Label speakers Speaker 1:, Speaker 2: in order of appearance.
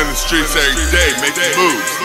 Speaker 1: in the streets every day, making moves.